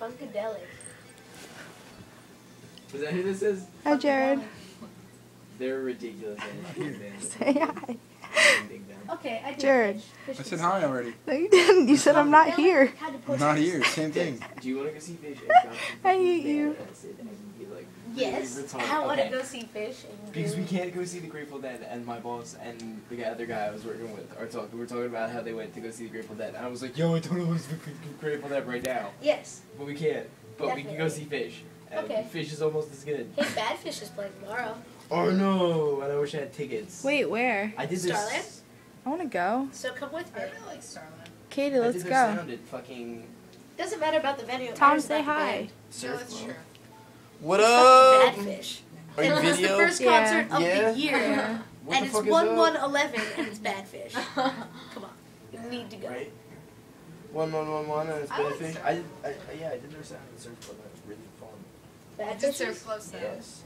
Funkadelic. Is that who this is? Hi, Jared. They're ridiculous. Say hi. I dig them. Okay, I did Jared. fish. Fish I said hi already. No, you didn't. You said I'm not here. I'm not here. Same thing. Do you want to go see Phish? and got some I fucking hate you. bad acid and be like, Yes, really? I want to go see Phish. Because we can't go see the Grateful Dead, and my boss and the other guy I was working with are talking. We were talking about how they went to go see the Grateful Dead, and I was like, "Yo, I totally want to see the Grateful Dead right now, Yes. but we can't. But we can go see Definitely. Phish. And Okay. Phish is almost as good. Hey, Badfish is playing tomorrow. Oh no! And I wish I had tickets. Wait, where? I did this. Starland? I want to go. So come with me. I really like Starland. Katie, let's did their go. Sound at fucking Doesn't matter about the venue. Tom, say hi. band. No, surf. that's true. What It's up? fucking Badfish. Are you And it was the video? first Yeah. concert of Yeah? the year. Yeah. And the it's 1 up? 1 11 and it's Badfish. Come on. You need to go. Right. One one one one and it's I like Badfish. surf. I, did- I, I yeah I did their sound at the surf club. That was really fun. I did Badfish? surf club sound. Yes.